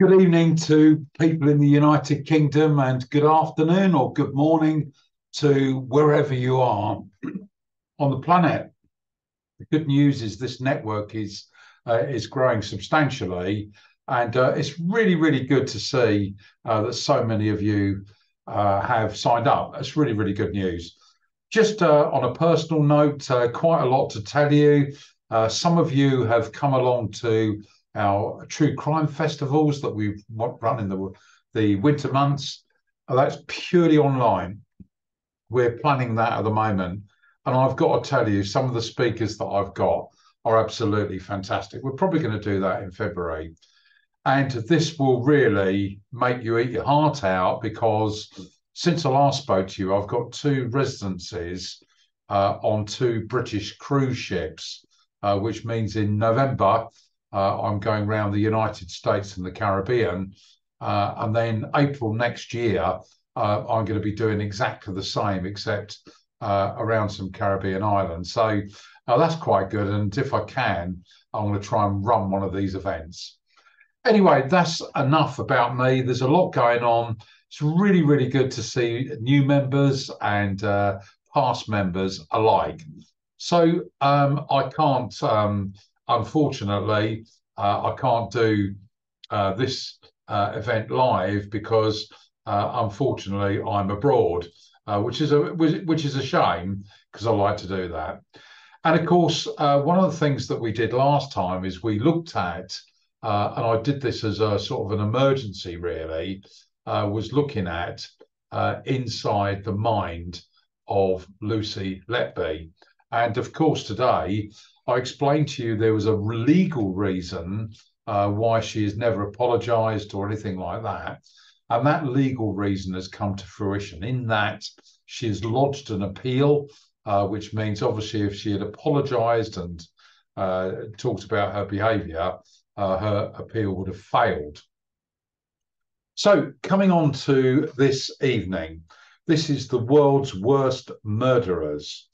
Good evening to people in the United Kingdom, and good afternoon or good morning to wherever you are on the planet. The good news is this network is uh, is growing substantially, and uh, it's really really good to see uh, that so many of you uh, have signed up. That's really really good news. Just uh, on a personal note, uh, quite a lot to tell you. some of you have come along to our true crime festivals that we've run in the the winter months. That's purely online. We're planning that at the moment, and I've got to tell you, some of the speakers that I've got are absolutely fantastic. We're probably going to do that in February, and this will really make you eat your heart out because since I last spoke to you, I've got two residencies uh, on two British cruise ships, uh, which means in November uh, I'm going around the United States and the Caribbean. Uh, and then April next year, uh, I'm going to be doing exactly the same, except uh, around some Caribbean islands. So that's quite good. And if I can, I'm going to try and run one of these events. Anyway, that's enough about me. There's a lot going on. It's really, really good to see new members and uh, past members alike. So um, I can't um, unfortunately, uh, I can't do uh, this uh, event live because unfortunately I'm abroad, which is a which is a shame because I like to do that. And of course, one of the things that we did last time is we looked at, and I did this as a sort of an emergency, really, was looking at inside the mind of Lucy Letby. And of course, today I explained to you there was a legal reason uh, why she has never apologized or anything like that. And that legal reason has come to fruition in that she has lodged an appeal, uh, which means obviously if she had apologized and uh, talked about her behavior, uh, her appeal would have failed. So, coming on to this evening, this is the world's worst murderers.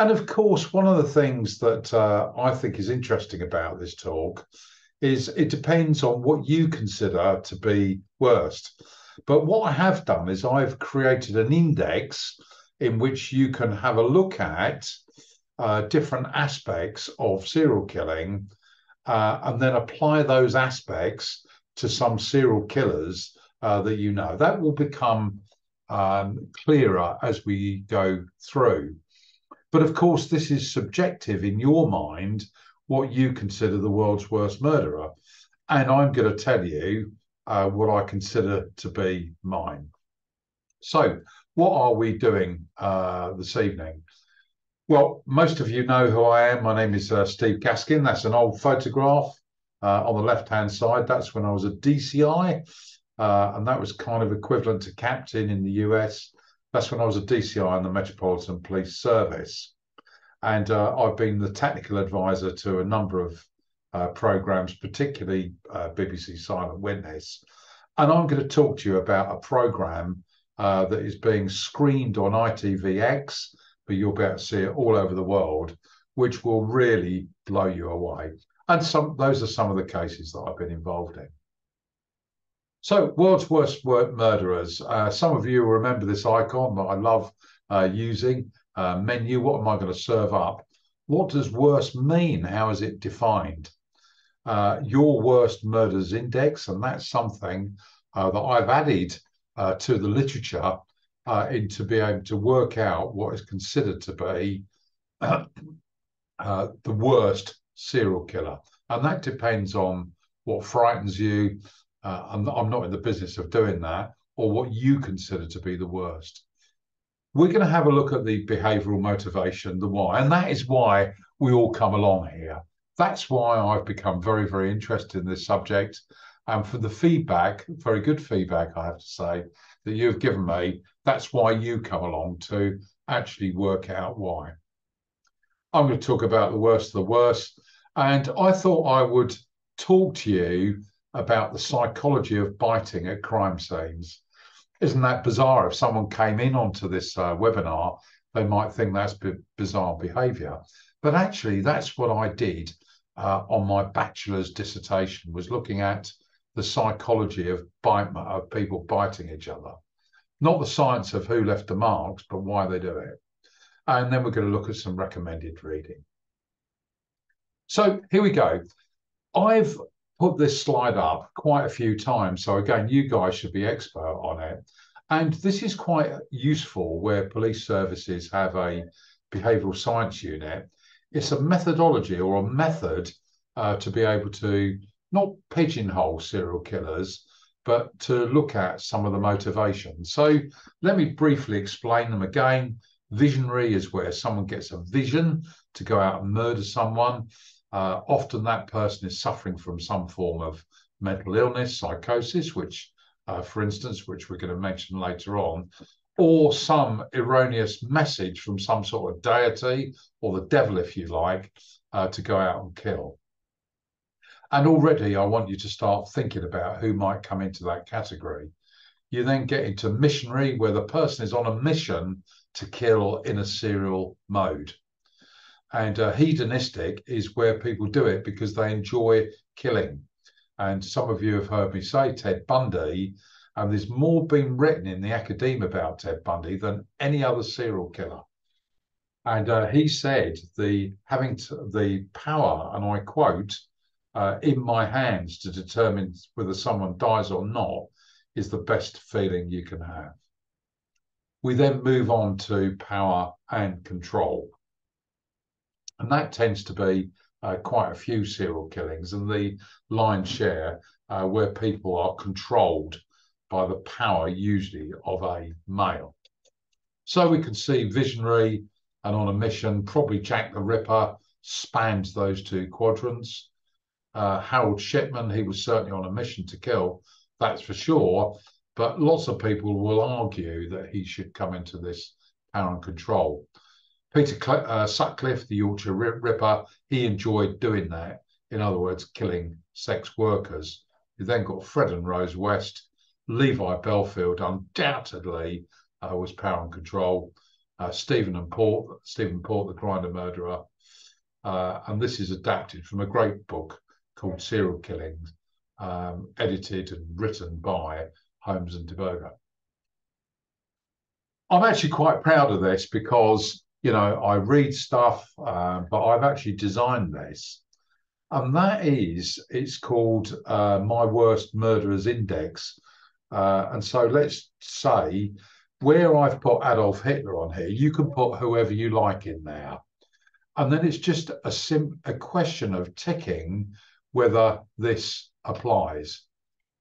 And of course, one of the things that uh, I think is interesting about this talk is it depends on what you consider to be worst. But what I have done is I've created an index in which you can have a look at uh, different aspects of serial killing uh, and then apply those aspects to some serial killers uh, that you know. That will become um, clearer as we go through. But of course, this is subjective in your mind, what you consider the world's worst murderer. And I'm going to tell you uh, what I consider to be mine. So, what are we doing uh, this evening? Well, most of you know who I am. My name is uh, Steve Gaskin. That's an old photograph uh, on the left hand side. That's when I was a DCI, uh, and that was kind of equivalent to captain in the US. That's when I was a DCI in the Metropolitan Police Service. And uh, I've been the technical advisor to a number of uh, programs, particularly uh, BBC Silent Witness. And I'm going to talk to you about a program uh, that is being screened on ITVX, but you'll be able to see it all over the world, which will really blow you away. And some those are some of the cases that I've been involved in. So, world's worst murderers. Uh, some of you remember this icon that I love uh, using. Uh, menu. What am I going to serve up? What does worst mean? How is it defined? Uh, your worst murders index, and that's something uh, that I've added uh, to the literature in to be able to work out what is considered to be the worst serial killer, and that depends on what frightens you, uh, I'm, not, I'm not in the business of doing that, or what you consider to be the worst. We're going to have a look at the behavioral motivation, the why, and that is why we all come along here. That's why I've become very, very interested in this subject. And for the feedback, very good feedback, I have to say, that you've given me, that's why you come along to actually work out why. I'm going to talk about the worst of the worst. And I thought I would talk to you about the psychology of biting at crime scenes. Isn't that bizarre? If someone came in onto this uh, webinar, they might think that's bizarre behavior. But actually, that's what I did uh, on my bachelor's dissertation, was looking at the psychology of bite of people biting each other, not the science of who left the marks, but why they do it. And then we're going to look at some recommended reading. So here we go. I've put this slide up quite a few times. So again, you guys should be expert on it. And this is quite useful where police services have a behavioural science unit. It's a methodology or a method uh, to be able to not pigeonhole serial killers, but to look at some of the motivations. So let me briefly explain them again. Visionary is where someone gets a vision to go out and murder someone. Uh, often that person is suffering from some form of mental illness, psychosis, which, uh, for instance, which we're going to mention later on, or some erroneous message from some sort of deity or the devil, if you like, uh, to go out and kill. And already I want you to start thinking about who might come into that category. You then get into missionary, where the person is on a mission to kill in a serial mode. And uh, hedonistic is where people do it because they enjoy killing. And some of you have heard me say Ted Bundy, and there's more been written in the academe about Ted Bundy than any other serial killer. And uh, he said the having the power, and I quote, uh, in my hands to determine whether someone dies or not is the best feeling you can have. We then move on to power and control. And that tends to be uh, quite a few serial killings and the lion's share uh, where people are controlled by the power usually of a male. So we can see visionary and on a mission, probably Jack the Ripper spans those two quadrants uh, Harold Shipman, he was certainly on a mission to kill, that's for sure. But lots of people will argue that he should come into this power and control. Peter Cl- uh, Sutcliffe, the Yorkshire Ripper, he enjoyed doing that. In other words, killing sex workers. You then got Fred and Rose West. Levi Bellfield undoubtedly uh, was power and control. Uh, Stephen and Port, Stephen Port, the Grindr murderer. Uh, and this is adapted from a great book called Serial Killings, um, edited and written by Holmes and DeBurger. I'm actually quite proud of this because, you know, I read stuff, uh, but I've actually designed this. And that is, it's called uh, My Worst Murderers Index. Uh, and so let's say where I've put Adolf Hitler on here, you can put whoever you like in there. And then it's just a sim a question of ticking whether this applies.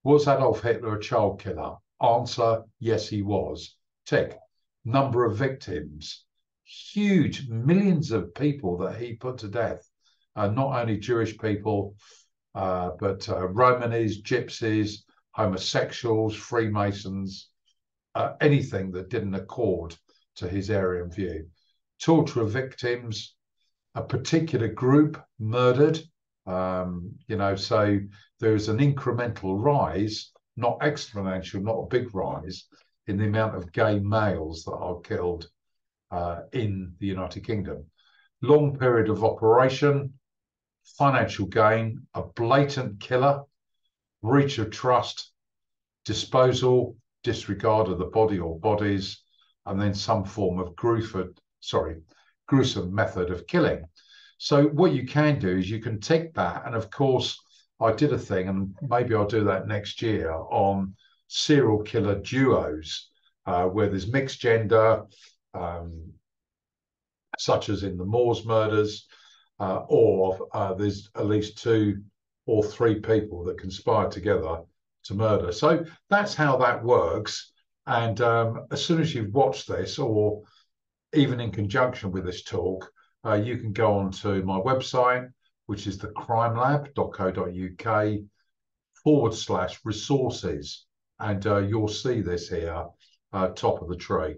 Was Adolf Hitler a child killer? Answer, yes, he was. Tick. Number of victims, huge millions of people that he put to death, uh, not only Jewish people, uh, but uh, Romanies, Gypsies, homosexuals, Freemasons, uh, anything that didn't accord to his Aryan view. Torture of victims, a particular group murdered, um, you know, so there's an incremental rise, not exponential, not a big rise in the amount of gay males that are killed in the United Kingdom. Long period of operation, financial gain, a blatant killer, breach of trust, disposal, disregard of the body or bodies, and then some form of gruesome, sorry, gruesome method of killing. So what you can do is you can take that, and of course, I did a thing, and maybe I'll do that next year on serial killer duos, uh, where there's mixed gender, um, such as in the Moors murders, uh, or uh, there's at least two or three people that conspire together to murder. So that's how that works. And um, as soon as you've watched this, or even in conjunction with this talk, uh, you can go on to my website, which is thecrimelab.co.uk forward slash resources. And uh, you'll see this here, uh, top of the tree.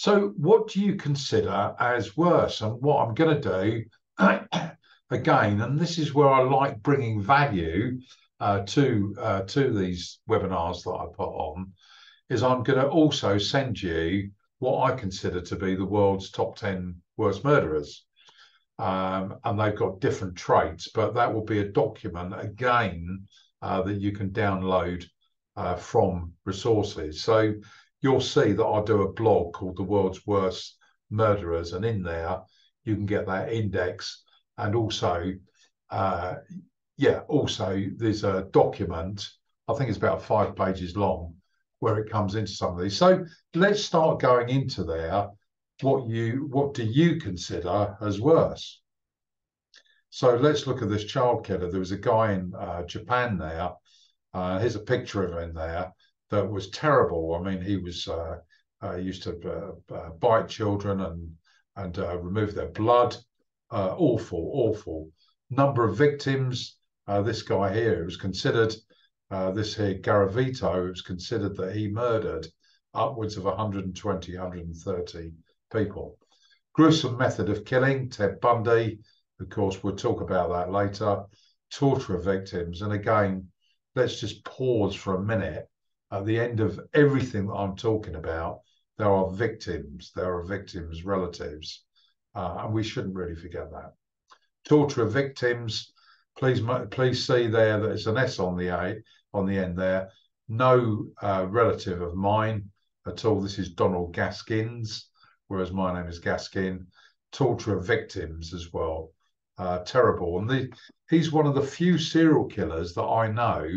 So what do you consider as worse? And what I'm going to do, again, and this is where I like bringing value uh, to, uh, to these webinars that I put on, is I'm going to also send you what I consider to be the world's top 10 worst murderers. um, and they've got different traits, but that will be a document again uh, that you can download uh, from resources. So you'll see that I do a blog called The World's Worst Murderers, and in there you can get that index and also, uh, yeah, also there's a document, I think it's about five pages long, where it comes into some of these. So let's start going into there what you what do you consider as worse? So let's look at this child killer. There was a guy in uh, Japan there. Uh, here's a picture of him there that was terrible. I mean, he was uh, uh used to uh, uh, bite children and and remove their blood. awful, awful. Number of victims. this guy here was considered. this here Garavito was considered that he murdered upwards of 120, 130 people. Gruesome method of killing, Ted Bundy. Of course, we'll talk about that later. Torture of victims. And again, let's just pause for a minute. At the end of everything that I'm talking about, there are victims, there are victims' relatives. Uh, and we shouldn't really forget that. Torture of victims. Please, please see there that it's an S on the A on the end there. No uh, relative of mine at all. This is Donald Gaskins whereas my name is Gaskin. Torture of victims as well. Uh, terrible. And the, he's one of the few serial killers that I know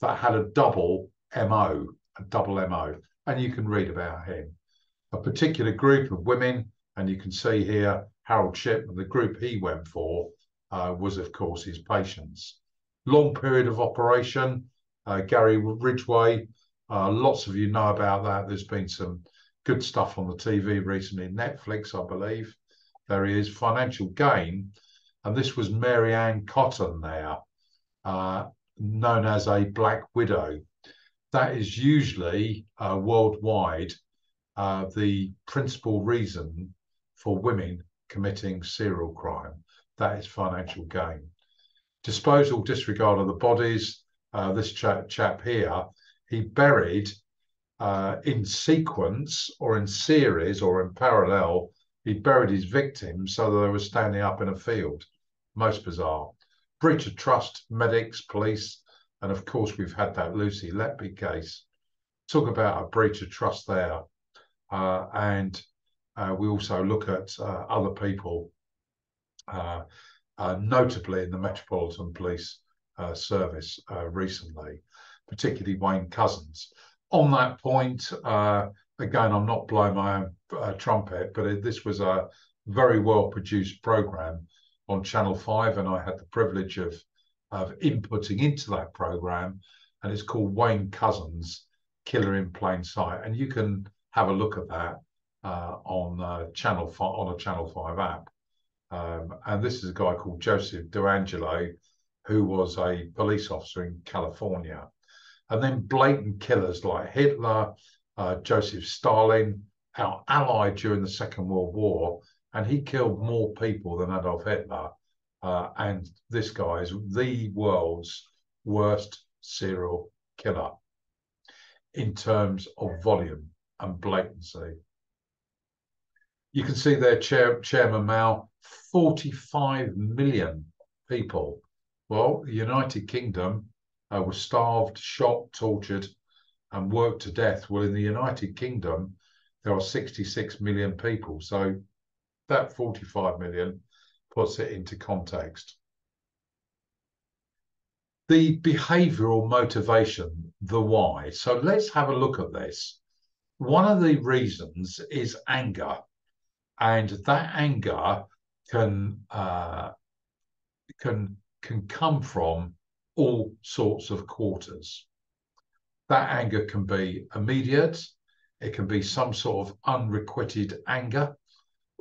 that had a double MO, a double MO. And you can read about him. A particular group of women, and you can see here Harold Shipman, the group he went for uh, was, of course, his patients. Long period of operation, uh, Gary Ridgway. Uh, lots of you know about that. There's been some good stuff on the TV recently. Netflix, I believe. There he is, financial gain. And this was Mary Ann Cotton there, uh, known as a Black Widow. That is usually uh, worldwide uh, the principal reason for women committing serial crime. That is financial gain. Disposal, disregard of the bodies. Uh, this chap, here, he buried uh, in sequence or in series or in parallel, he buried his victims so that they were standing up in a field. Most bizarre. Breach of trust, medics, police, and of course, we've had that Lucy Letby case. Talk about a breach of trust there. Uh, and uh, we also look at uh, other people, uh, uh, notably in the Metropolitan Police Service recently, particularly Wayne Couzens. on that point, uh, again, I'm not blowing my own uh, trumpet, but it, this was a very well produced program on Channel 5, and I had the privilege of, of inputting into that program. And it's called Wayne Couzens Killer in Plain Sight. And you can have a look at that uh, on uh, Channel 5 on a Channel 5 app. Um, and this is a guy called Joseph DeAngelo, who was a police officer in California and then blatant killers like Hitler, uh, Joseph Stalin, our ally during the Second World War, and he killed more people than Adolf Hitler. Uh, and this guy is the world's worst serial killer in terms of volume and blatancy. You can see there, Chair, Chairman Mao, 45 million people. Well, the United Kingdom uh, were starved, shot, tortured, and worked to death. Well, in the United Kingdom, there are 66 million people. So that 45 million puts it into context. The behavioral motivation, the why. So let's have a look at this. One of the reasons is anger, and that anger can uh, can can come from all sorts of quarters. That anger can be immediate, it can be some sort of unrequited anger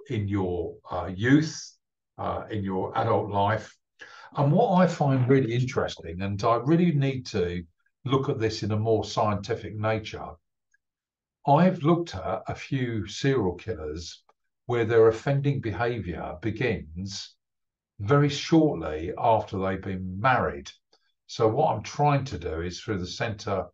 in your uh, youth, uh, in your adult life. And what I find really interesting, and I really need to look at this in a more scientific nature, I've looked at a few serial killers where their offending behavior begins very shortly after they've been married so what I'm trying to do is through the Centre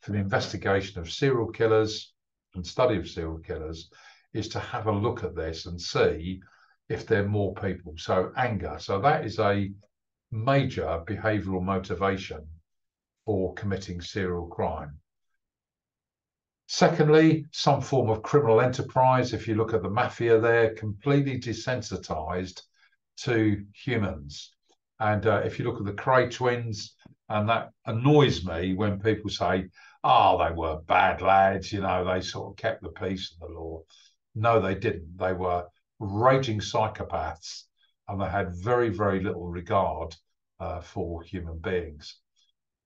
for the Investigation of Serial Killers and Study of Serial Killers is to have a look at this and see if there are more people. So anger. So that is a major behavioral motivation for committing serial crime. Secondly, some form of criminal enterprise. If you look at the mafia, they're completely desensitized to humans. And uh, if you look at the Kray twins, and that annoys me when people say, oh, they were bad lads, you know, they sort of kept the peace and the law. No, they didn't. They were raging psychopaths and they had very, very little regard uh, for human beings.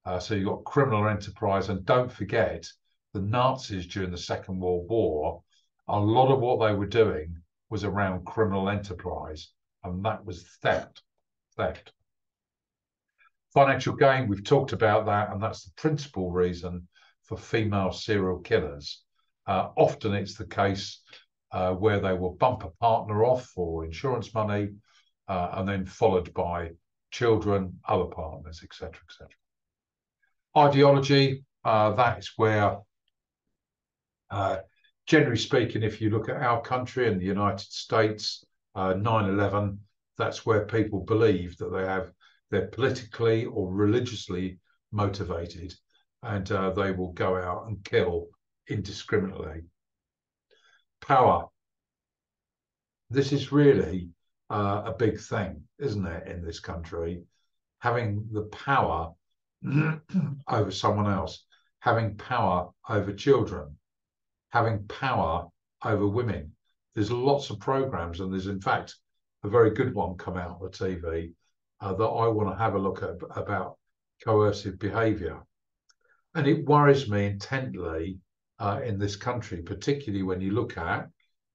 Uh, so you've got criminal enterprise. And don't forget, the Nazis during the Second World War, a lot of what they were doing was around criminal enterprise, and that was theft. Theft. Financial gain, we've talked about that, and that's the principal reason for female serial killers. Uh, often it's the case uh, where they will bump a partner off for insurance money uh, and then followed by children, other partners, etc., etc. Ideology, uh, that's where uh, generally speaking, if you look at our country and the United States, 9/11, uh, that's where people believe that they have they're politically or religiously motivated, and uh, they will go out and kill indiscriminately. Power. This is really uh, a big thing, isn't it, in this country? Having the power over someone else, having power over children, having power over women. There's lots of programs, and there's in fact a very good one come out on the TV uh, that I want to have a look at about coercive behaviour. And it worries me intently uh, in this country, particularly when you look at,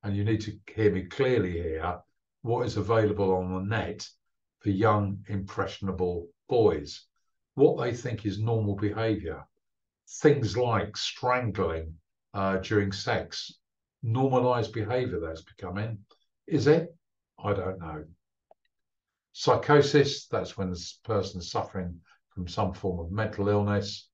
and you need to hear me clearly here, what is available on the net for young, impressionable boys, what they think is normal behaviour. Things like strangling uh, during sex. Normalized behavior that's becoming. Is it? I don't know. Psychosis, that's when the person is suffering from some form of mental illness.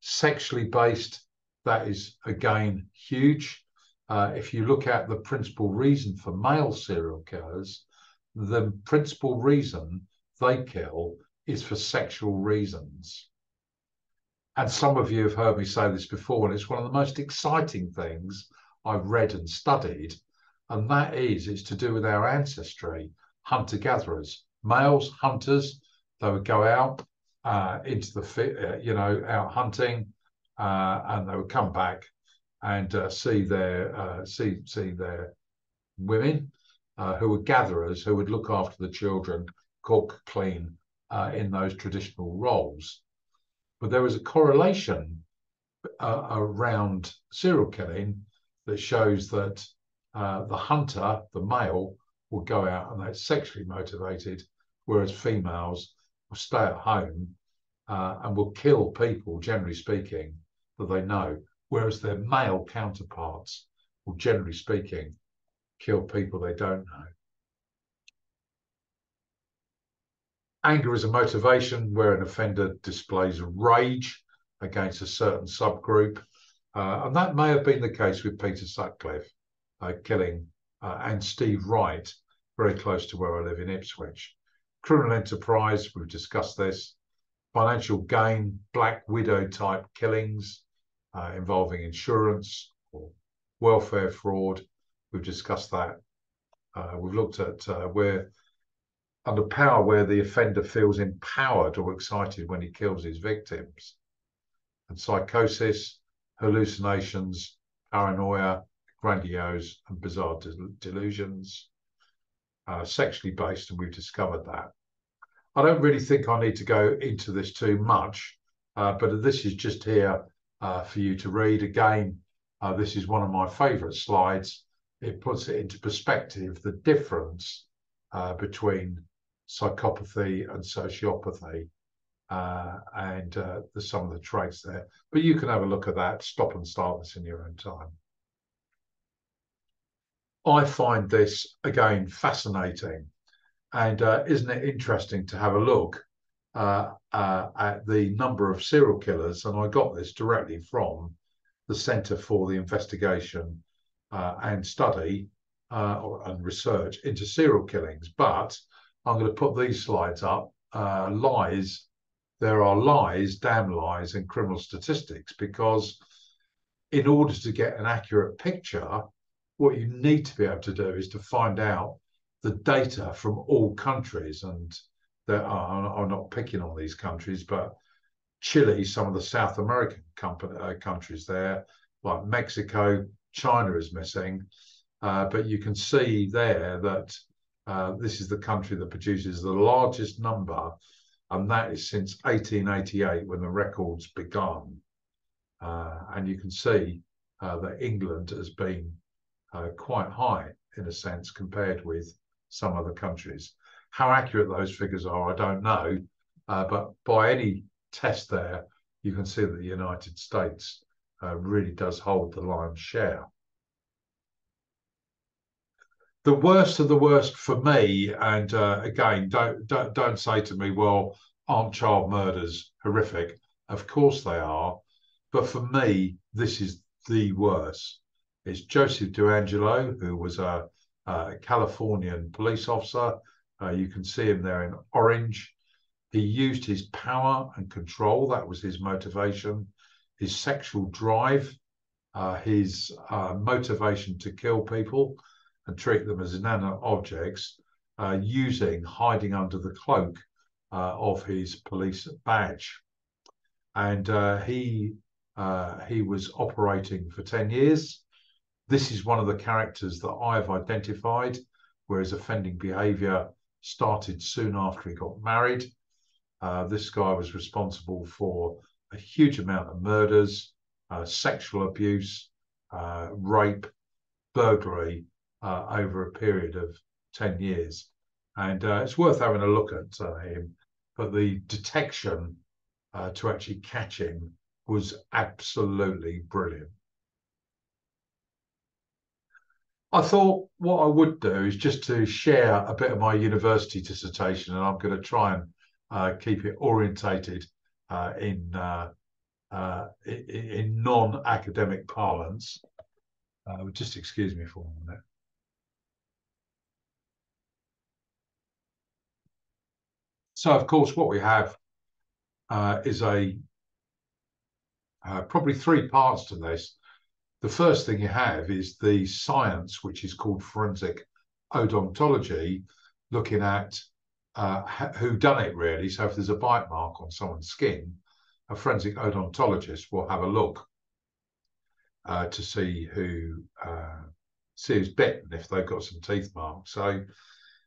Sexually based, that is again huge. Uh, if you look at the principal reason for male serial killers, the principal reason they kill is for sexual reasons and some of you have heard me say this before, and it's one of the most exciting things I've read and studied, and that is it's to do with our ancestry, hunter gatherers, males, hunters. They would go out uh, into the, uh, you know, out hunting, and they would come back and uh, see their uh, see see their women uh, who were gatherers who would look after the children, cook, clean in those traditional roles. But there was a correlation uh, around serial killing that shows that uh, the hunter, the male, will go out and they're sexually motivated, whereas females will stay at home uh, and will kill people, generally speaking, that they know, whereas their male counterparts will, generally speaking, kill people they don't know. Anger is a motivation where an offender displays rage against a certain subgroup. Uh, and that may have been the case with Peter Sutcliffe uh, killing uh, and Steve Wright, very close to where I live in Ipswich. Criminal enterprise, we've discussed this. Financial gain, Black Widow type killings uh, involving insurance or welfare fraud, we've discussed that. Uh, we've looked at uh, where under power where the offender feels empowered or excited when he kills his victims. And psychosis, hallucinations, paranoia, grandiose and bizarre delusions, uh, sexually based, and we've discovered that. I don't really think I need to go into this too much, uh, but this is just here uh, for you to read. Again, uh, this is one of my favourite slides. It puts it into perspective, the difference uh, between psychopathy and sociopathy. Uh, and uh, there's some of the traits there. But you can have a look at that, stop and start this in your own time. I find this, again, fascinating. And uh, isn't it interesting to have a look uh, uh, at the number of serial killers? And I got this directly from the Centre for the Investigation uh, and Study uh, and research into serial killings. But I'm going to put these slides up. Uh, lies, there are lies, damn lies, in criminal statistics because in order to get an accurate picture, what you need to be able to do is to find out the data from all countries. And there are, I'm not picking on these countries, but Chile, some of the South American company, uh, countries there, like Mexico, China is missing. Uh, but you can see there that uh, this is the country that produces the largest number, and that is since 1888 when the records began. Uh, and you can see uh, that England has been uh, quite high in a sense compared with some other countries. How accurate those figures are, I don't know, but by any test there, you can see that the United States really does hold the lion's share the worst of the worst for me, and uh, again, don't, don't don't say to me, "Well, aren't child murders horrific?" Of course they are, but for me, this is the worst. It's Joseph DeAngelo, who was a, a Californian police officer. Uh, you can see him there in orange. He used his power and control. That was his motivation. His sexual drive, uh, his uh, motivation to kill people and treat them as inanimate objects uh, using hiding under the cloak uh, of his police badge. And uh, he he was operating for 10 years. This is one of the characters that I've identified, where his offending behavior started soon after he got married. Uh, this guy was responsible for a huge amount of murders, uh, sexual abuse, rape, burglary, uh, over a period of 10 years. And uh, it's worth having a look at uh, him. But the detection uh, to actually catch him was absolutely brilliant. I thought what I would do is just to share a bit of my university dissertation, and I'm going to try and uh, keep it orientated uh, in, in, in non-academic parlance. just excuse me for a minute. So, of course, what we have uh, is a uh, probably three parts to this. The first thing you have is the science, which is called forensic odontology, looking at uh, who done it really. So if there's a bite mark on someone's skin, a forensic odontologist will have a look uh, to see who uh, see who's bitten if they've got some teeth marks. So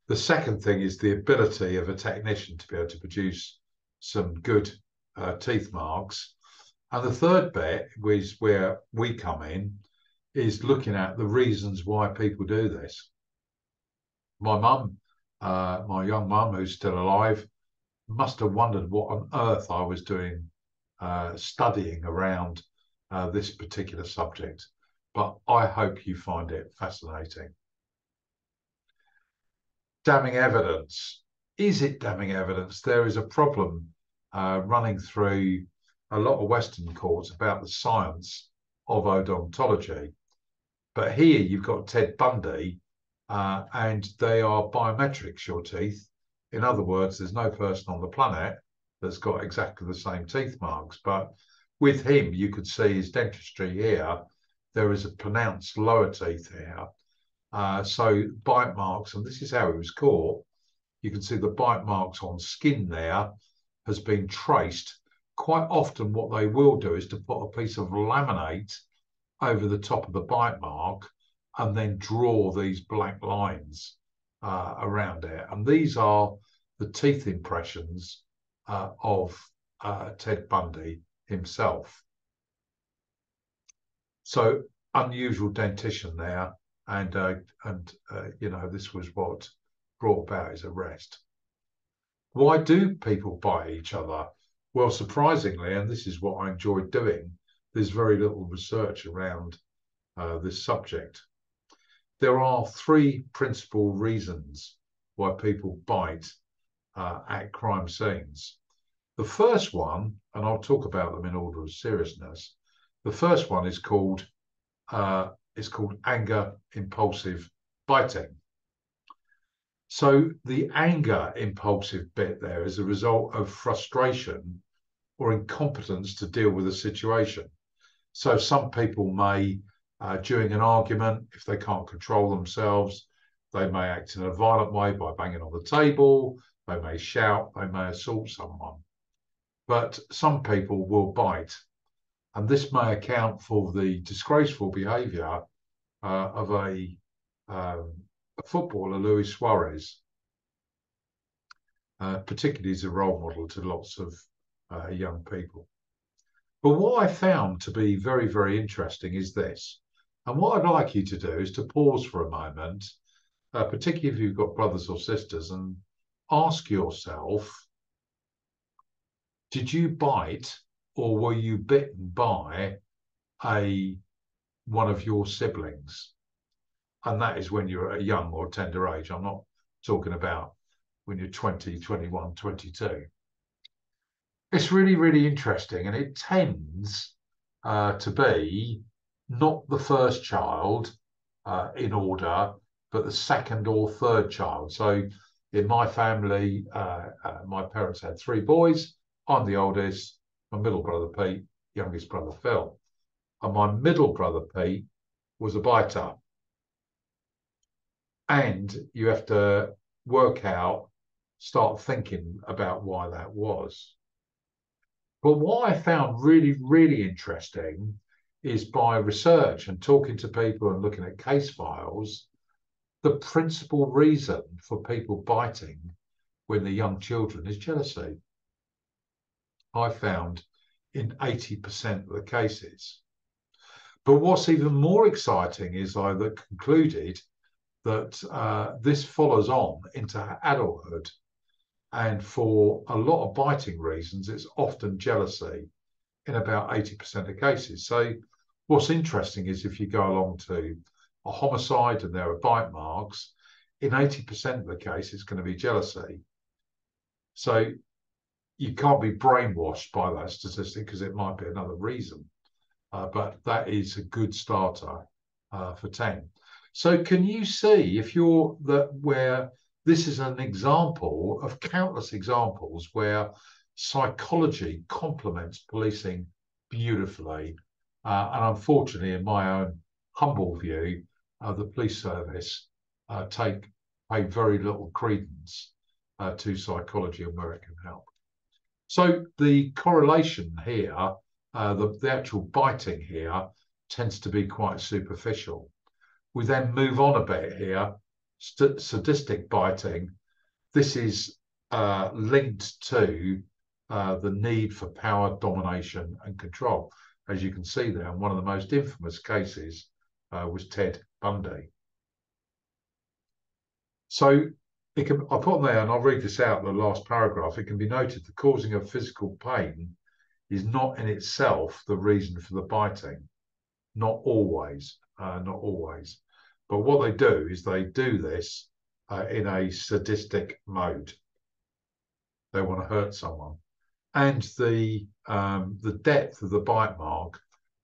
the second thing is the ability of a technician to be able to produce some good uh, teeth marks. And the third bit, is where we come in, is looking at the reasons why people do this. My mum, uh, my young mum, who's still alive, must have wondered what on earth I was doing uh, studying around uh, this particular subject. But I hope you find it fascinating damning evidence. Is it damning evidence? There is a problem uh, running through a lot of Western courts about the science of odontology. But here you've got Ted Bundy, uh, and they are biometrics, your teeth. In other words, there's no person on the planet that's got exactly the same teeth marks. But with him, you could see his dentistry here. There is a pronounced lower teeth here. Uh, so bite marks, and this is how he was caught. You can see the bite marks on skin there has been traced. Quite often what they will do is to put a piece of laminate over the top of the bite mark and then draw these black lines uh, around it. And these are the teeth impressions uh, of uh, Ted Bundy himself. So unusual dentition there and uh, and uh, you know this was what brought about his arrest. Why do people bite each other? Well, surprisingly, and this is what I enjoy doing, there's very little research around uh, this subject. There are three principal reasons why people bite uh, at crime scenes. The first one, and I'll talk about them in order of seriousness, the first one is called uh, is called anger impulsive biting. So the anger impulsive bit there is a result of frustration or incompetence to deal with a situation. So some people may, uh, during an argument, if they can't control themselves, they may act in a violent way by banging on the table, they may shout, they may assault someone. But some people will bite. And this may account for the disgraceful behaviour uh, of a, um, a, footballer, Luis Suarez, uh, particularly as a role model to lots of uh, young people. But what I found to be very, very interesting is this. And what I'd like you to do is to pause for a moment, uh, particularly if you've got brothers or sisters, and ask yourself, did you bite or were you bitten by a one of your siblings? And that is when you're at a young or tender age. I'm not talking about when you're 20, 21, 22. It's really, really interesting. And it tends uh, to be not the first child uh, in order, but the second or third child. So in my family, uh, uh, my parents had three boys. I'm the oldest. My middle brother Pete, youngest brother Phil, and my middle brother Pete was a biter. And you have to work out, start thinking about why that was. But what I found really, really interesting is by research and talking to people and looking at case files, the principal reason for people biting when they're young children is jealousy. I found in 80% of the cases. But what's even more exciting is I concluded that uh, this follows on into adulthood. And for a lot of biting reasons, it's often jealousy in about 80% of cases. So what's interesting is if you go along to a homicide and there are bite marks, in 80% of the case, it's going to be jealousy. So you can't be brainwashed by that statistic because it might be another reason. Uh, but that is a good starter uh, for 10. So can you see if you're that where this is an example of countless examples where psychology complements policing beautifully. Uh, and unfortunately, in my own humble view, uh, the police service uh, take pay very little credence uh, to psychology and where it can help. So the correlation here, uh, the, the actual biting here, tends to be quite superficial. We then move on a bit here. St sadistic biting. This is uh, linked to uh, the need for power, domination, and control. As you can see there, And one of the most infamous cases uh, was Ted Bundy. So can, I'll put on there, and I'll read this out, the last paragraph. It can be noted the causing of physical pain is not in itself the reason for the biting. Not always, uh, not always. But what they do is they do this uh, in a sadistic mode. They want to hurt someone. And the um, the depth of the bite mark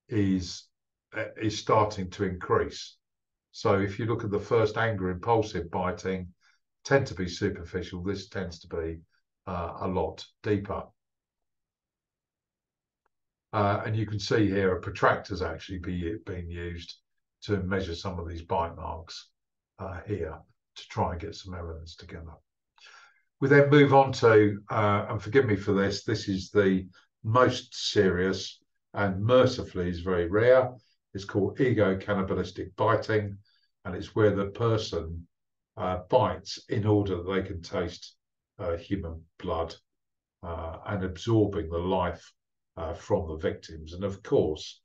is uh, is starting to increase. So if you look at the first anger impulsive biting, tend to be superficial. This tends to be uh, a lot deeper. Uh, and you can see here a protractor's actually be, being used to measure some of these bite marks uh, here to try and get some evidence together. We then move on to, uh, and forgive me for this, this is the most serious and mercifully is very rare. It's called ego cannibalistic biting, and it's where the person uh, bites in order that they can taste uh, human blood uh, and absorbing the life uh, from the victims. And of course,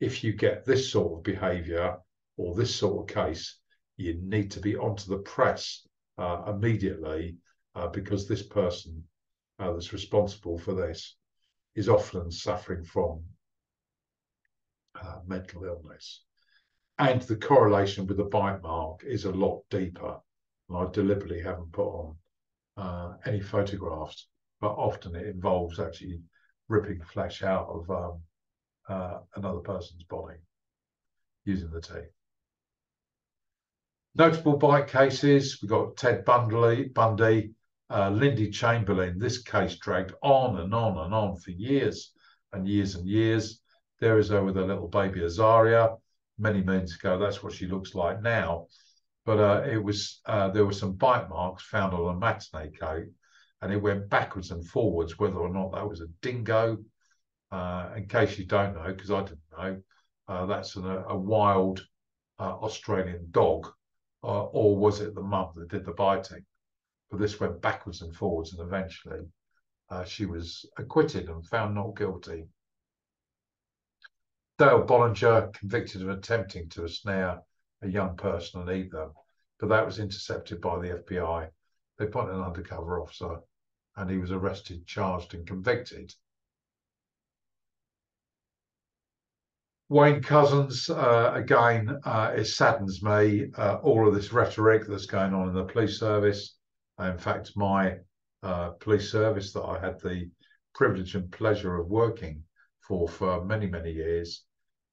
if you get this sort of behaviour or this sort of case, you need to be onto the press uh, immediately uh, because this person that's responsible for this is often suffering from mental illness and the correlation with the bite mark is a lot deeper. And I deliberately haven't put on uh, any photographs, but often it involves actually ripping flesh out of um, uh, another person's body using the teeth. Notable bite cases, we've got Ted Bundy, Bundy uh, Lindy Chamberlain. This case dragged on and on and on for years and years and years. There is her with a little baby Azaria many moons ago. That's what she looks like now. But uh, it was uh, there were some bite marks found on a matinee coat, and it went backwards and forwards. Whether or not that was a dingo, uh, in case you don't know, because I didn't know, uh, that's an, a wild uh, Australian dog uh, or was it the mum that did the biting? But this went backwards and forwards, and eventually uh, she was acquitted and found not guilty. Dale Bolinger convicted of attempting to snare a young person and eat them, but that was intercepted by the FBI. They put an undercover officer, and he was arrested, charged, and convicted. Wayne Couzens, uh, again, uh, it saddens me, uh, all of this rhetoric that's going on in the police service. In fact, my uh, police service that I had the privilege and pleasure of working for for many, many years,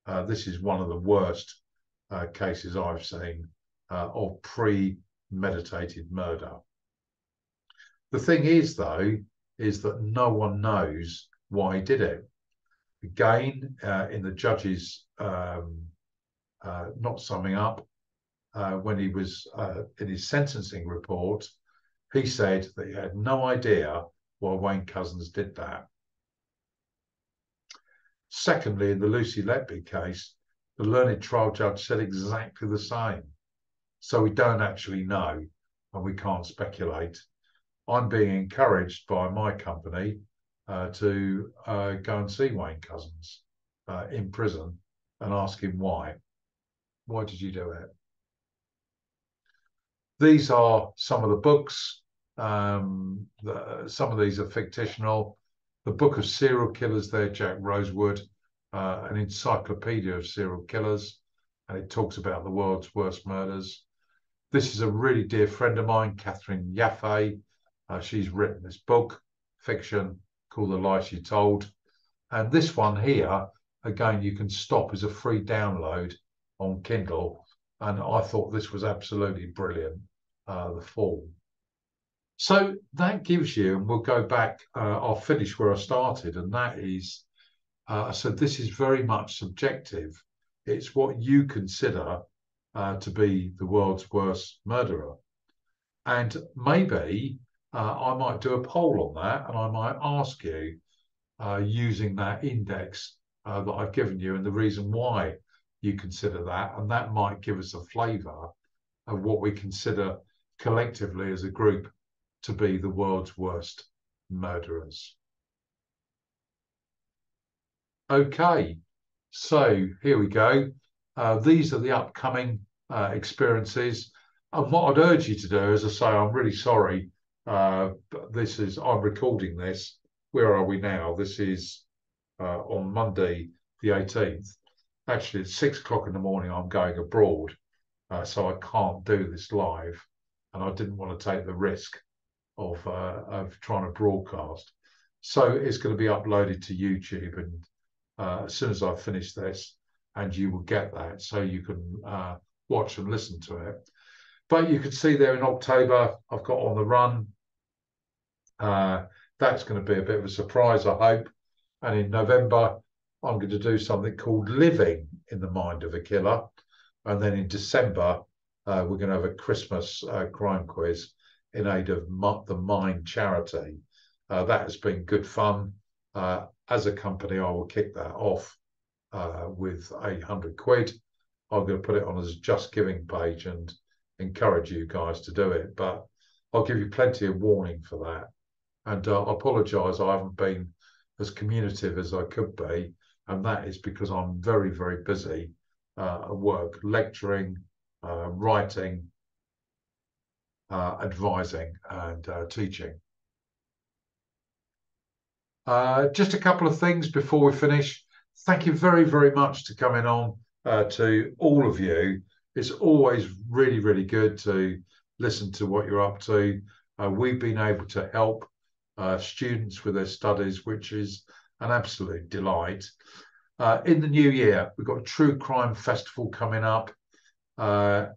uh, this is one of the worst uh, cases I've seen of premeditated murder. The thing is, though, is that no one knows why he did it again uh, in the judge's um, uh, not summing up uh, when he was uh, in his sentencing report he said that he had no idea why wayne Couzens did that. Secondly in the lucy letby case the learned trial judge said exactly the same. So we don't actually know and we can't speculate. I'm being encouraged by my company to uh, go and see Wayne Couzens uh, in prison and ask him why. Why did you do it? These are some of the books. Um, the, some of these are fictional. The Book of Serial Killers there, Jack Rosewood, uh, an encyclopedia of serial killers, and it talks about the world's worst murders. This is a really dear friend of mine, Catherine Yaffe. Uh, she's written this book, fiction, called The Lie She Told. And this one here, again, you can stop as a free download on Kindle. And I thought this was absolutely brilliant, uh, the form. So that gives you, and we'll go back, uh, I'll finish where I started, and that is, uh, so this is very much subjective. It's what you consider uh, to be the world's worst murderer. And maybe I might do a poll on that and I might ask you uh, using that index uh, that I've given you and the reason why you consider that. And that might give us a flavour of what we consider collectively as a group to be the world's worst murderers. Okay, so here we go. Uh, these are the upcoming uh, experiences. And what I'd urge you to do, as I say, I'm really sorry uh, this is, I'm recording this. Where are we now? This is uh, on Monday, the 18th. Actually, it's six o'clock in the morning. I'm going abroad, uh, so I can't do this live. And I didn't want to take the risk of, uh, of trying to broadcast. So it's going to be uploaded to YouTube. And uh, as soon as I finish this, and you will get that so you can uh, watch and listen to it. But you can see there in October, I've got on the run. Uh, that's going to be a bit of a surprise, I hope. And in November, I'm going to do something called Living in the Mind of a Killer. And then in December, uh, we're going to have a Christmas uh, crime quiz in aid of the Mind charity. Uh, that has been good fun. Uh, as a company, I will kick that off uh, with 800 quid. I'm going to put it on as a Just Giving page and encourage you guys to do it. But I'll give you plenty of warning for that. And uh, I apologise, I haven't been as communicative as I could be. And that is because I'm very, very busy uh, at work, lecturing, uh, writing, uh, advising, and uh, teaching. Uh, just a couple of things before we finish. Thank you very, very much to coming on to all of you it's always really, really good to listen to what you're up to. Uh, we've been able to help uh, students with their studies, which is an absolute delight. Uh, in the new year, we've got a true crime festival coming up. Uh,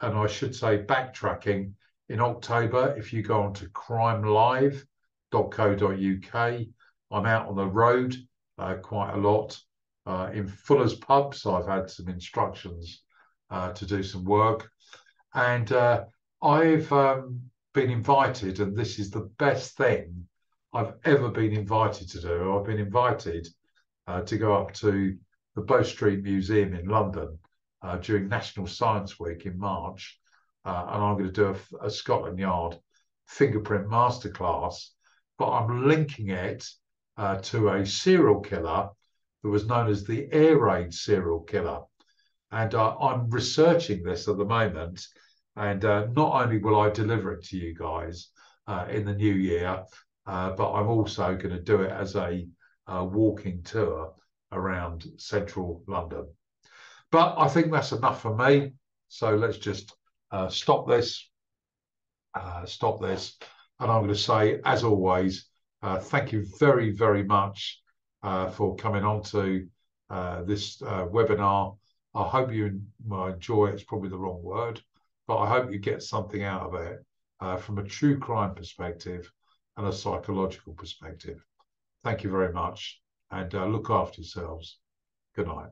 and I should say backtracking, in October, if you go on to crimelive.co.uk, I'm out on the road uh, quite a lot. Uh, in Fuller's Pubs, I've had some instructions to do some work. And uh, I've um, been invited, and this is the best thing I've ever been invited to do. I've been invited uh, to go up to the Bow Street Museum in London uh, during National Science Week in March. Uh, and I'm going to do a, a, Scotland Yard fingerprint masterclass, but I'm linking it uh, to a serial killer who was known as the air raid serial killer. And uh, I'm researching this at the moment. And uh, not only will I deliver it to you guys uh, in the new year, but I'm also going to do it as a walking tour around central London. But I think that's enough for me. So let's just uh, stop this, uh, stop this. And I'm going to say, as always, uh, thank you very, very much uh, for coming on to uh, this uh, webinar. I hope you enjoy it. It's probably the wrong word, but I hope you get something out of it uh, from a true crime perspective and a psychological perspective. Thank you very much and uh, look after yourselves. Good night.